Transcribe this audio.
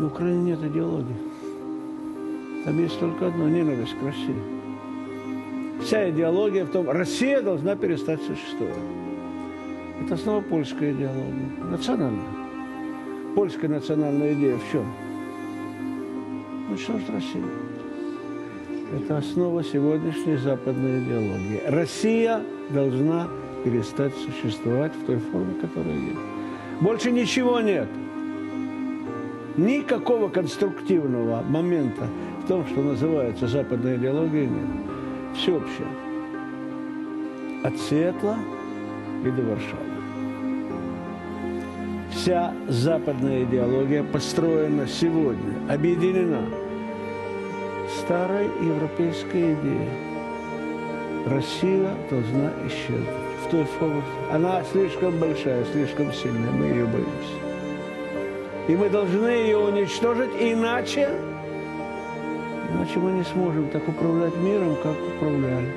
На Украине нет идеологии. Там есть только одно – ненависть к России. Вся идеология в том, Россия должна перестать существовать. Это снова польская идеология, национальная. Польская национальная идея в чем? Ну что ж Россия? Это основа сегодняшней западной идеологии. Россия должна перестать существовать в той форме, которая есть. Больше ничего нет. Никакого конструктивного момента в том, что называется западной идеологией, нет. Всеобщее. От Сиэтла и до Варшавы. Вся западная идеология построена сегодня, объединена старой европейской идеей. Россия должна исчезнуть в той форме. Она слишком большая, слишком сильная, мы ее боимся. И мы должны ее уничтожить, иначе, иначе мы не сможем так управлять миром, как управляли.